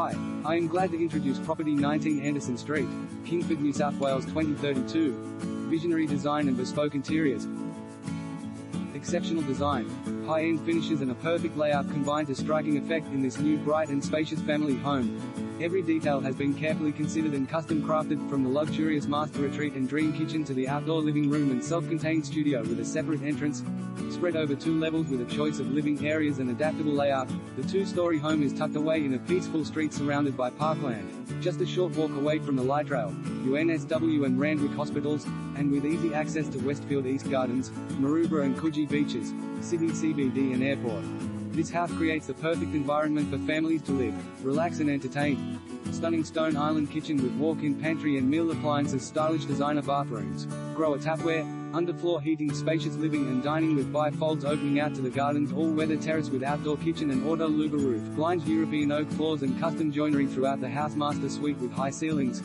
Hi, I am glad to introduce property 19 Anderson Street, Kingsford, New South Wales 2032. Visionary design and bespoke interiors. Exceptional design, high-end finishes and a perfect layout combine to striking effect in this new bright and spacious family home. Every detail has been carefully considered and custom crafted, from the luxurious master retreat and dream kitchen to the outdoor living room and self-contained studio with a separate entrance, spread over two levels with a choice of living areas and adaptable layout. The two-story home is tucked away in a peaceful street surrounded by parkland, just a short walk away from the light rail, UNSW and Randwick hospitals, and with easy access to Westfield East Gardens, Maroubra and Coogee beaches, Sydney CBD and airport. This house creates the perfect environment for families to live, relax and entertain. Stunning stone island kitchen with walk-in pantry and Miele appliances stylish designer bathrooms, Grohe tapware, underfloor heating spacious living and dining with bifolds opening out to the gardens all-weather terrace with outdoor kitchen and auto louver roof, blinds European oak floors and custom joinery throughout the house master suite with high ceilings,